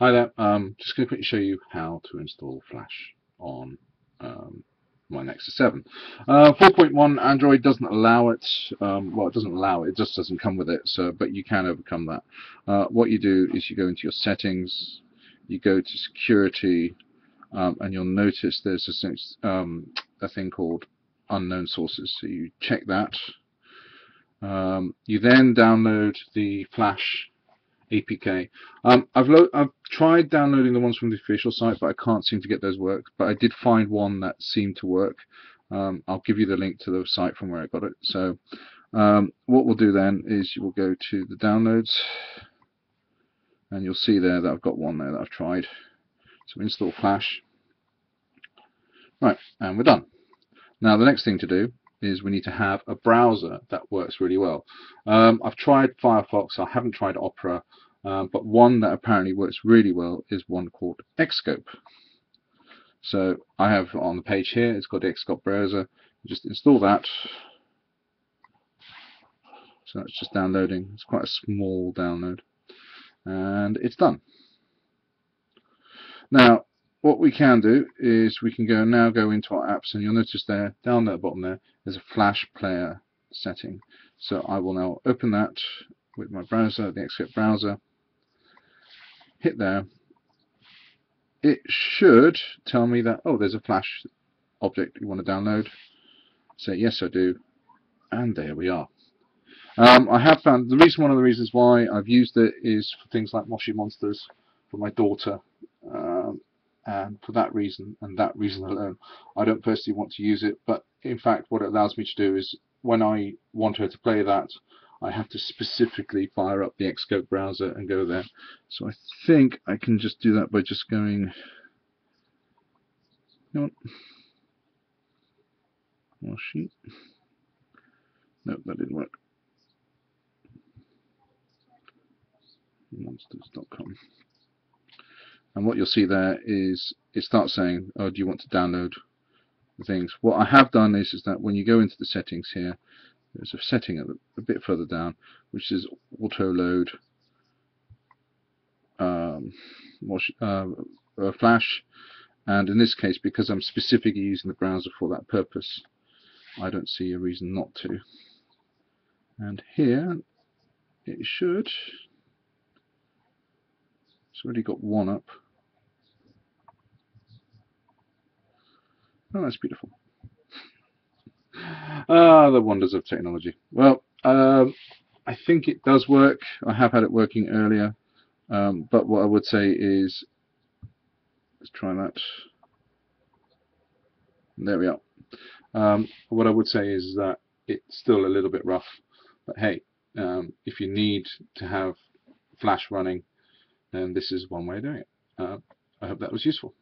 Hi there, um, just going to quickly show you how to install Flash on um, my Nexus 7. Uh, 4.1 Android doesn't allow it, um, well it doesn't allow it, it just doesn't come with it, so but you can overcome that. Uh, what you do is you go into your settings, you go to security, um, and you'll notice there's a, um, a thing called unknown sources, so you check that. Um, you then download the Flash APK. Um, I've, I've tried downloading the ones from the official site, but I can't seem to get those work. But I did find one that seemed to work. Um, I'll give you the link to the site from where I got it. So um, what we'll do then is you will go to the downloads, and you'll see there that I've got one there that I've tried. So install Flash. Right, and we're done. Now the next thing to do is we need to have a browser that works really well. Um, I've tried Firefox, I haven't tried Opera, um, but one that apparently works really well is one called Xscope. So I have on the page here, it's got the Xscope browser. Just install that. So it's just downloading. It's quite a small download. And it's done. Now, what we can do is we can go now go into our apps and you'll notice there down at the bottom there there's a flash player setting. So I will now open that with my browser the Xscope browser. Hit there. It should tell me that oh there's a flash object you want to download. Say yes I do. And there we are. Um, I have found the reason one of the reasons why I've used it is for things like Moshi Monsters for my daughter um, and for that reason and that reason alone. I don't personally want to use it but in fact what it allows me to do is when I want her to play that I have to specifically fire up the Xscope browser and go there. So I think I can just do that by just going you know what? sheet. Nope that didn't work. Monsters.com and what you'll see there is it starts saying oh do you want to download things? What I have done is, is that when you go into the settings here there's a setting a, bit further down which is auto load um, uh, flash. And in this case because I'm specifically using the browser for that purpose I don't see a reason not to. And here it should it's already got one up Oh, that's beautiful. Ah, the wonders of technology. Well, um, I think it does work. I have had it working earlier. Um, but what I would say is, let's try that. There we are. Um, what I would say is that it's still a little bit rough. But hey, um, if you need to have Flash running, then this is one way of doing it. Uh, I hope that was useful.